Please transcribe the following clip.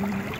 Mm-hmm.